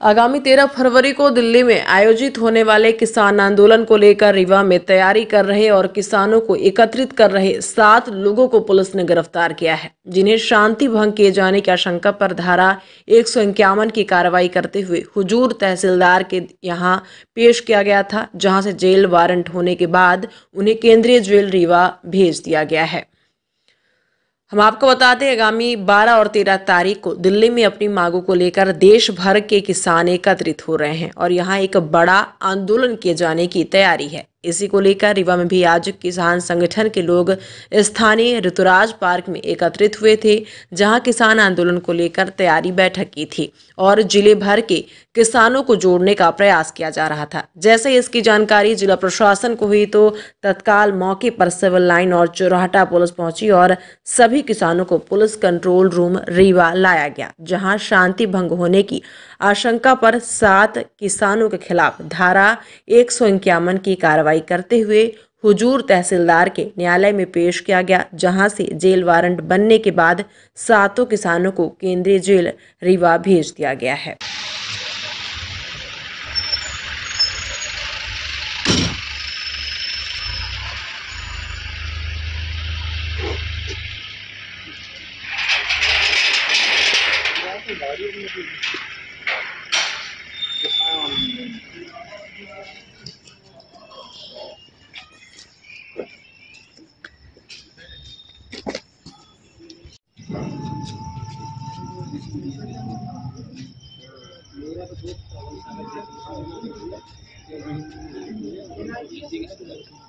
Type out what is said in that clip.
आगामी 13 फरवरी को दिल्ली में आयोजित होने वाले किसान आंदोलन को लेकर रीवा में तैयारी कर रहे और किसानों को एकत्रित कर रहे सात लोगों को पुलिस ने गिरफ़्तार किया है। जिन्हें शांति भंग किए जाने की आशंका पर धारा एक सौ इक्यावन की कार्रवाई करते हुए हुजूर तहसीलदार के यहाँ पेश किया गया था, जहाँ से जेल वारंट होने के बाद उन्हें केंद्रीय जेल रीवा भेज दिया गया है। हम आपको बता दें, आगामी 12 और 13 तारीख को दिल्ली में अपनी मांगों को लेकर देश भर के किसान एकत्रित हो रहे हैं और यहाँ एक बड़ा आंदोलन किए जाने की तैयारी है। इसी को लेकर रीवा में भी आज किसान संगठन के लोग स्थानीय ऋतुराज पार्क में एकत्रित हुए थे, जहाँ किसान आंदोलन को लेकर तैयारी बैठक की थी और ज़िले भर के किसानों को जोड़ने का प्रयास किया जा रहा था। जैसे इसकी जानकारी जिला प्रशासन को हुई तो तत्काल मौके पर सिविल लाइन और चौराहटा पुलिस पहुँची और सभी किसानों को पुलिस कंट्रोल रूम रीवा लाया गया, जहाँ शांति भंग होने की आशंका पर सात किसानों के खिलाफ धारा एक सौ इक्यावन की कार्रवाई कार्रवाई करते हुए हुजूर तहसीलदार के न्यायालय में पेश किया गया, जहाँ से जेल वारंट बनने के बाद सातों किसानों को केंद्रीय जेल रीवा भेज दिया गया है Thank you. Thank you.